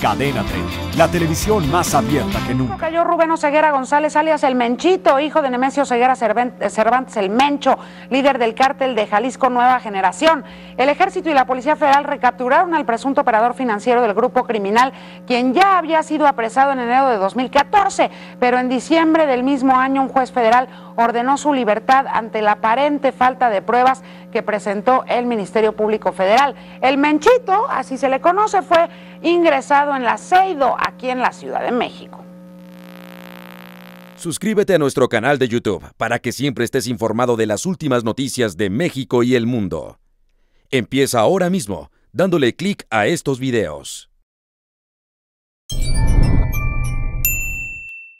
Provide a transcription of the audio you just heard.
Cadena 30, la televisión más abierta que nunca. Cayó Rubén Oseguera González, alias El Menchito, hijo de Nemesio Ceguera Cervantes El Mencho, líder del cártel de Jalisco Nueva Generación. El Ejército y la Policía Federal recapturaron al presunto operador financiero del grupo criminal, quien ya había sido apresado en enero de 2014, pero en diciembre del mismo año un juez federal ordenó su libertad ante la aparente falta de pruebas que presentó el Ministerio Público Federal. El Menchito, así se le conoce, fue ingresado en la Ceido, aquí en la Ciudad de México. Suscríbete a nuestro canal de YouTube para que siempre estés informado de las últimas noticias de México y el mundo. Empieza ahora mismo dándole clic a estos videos.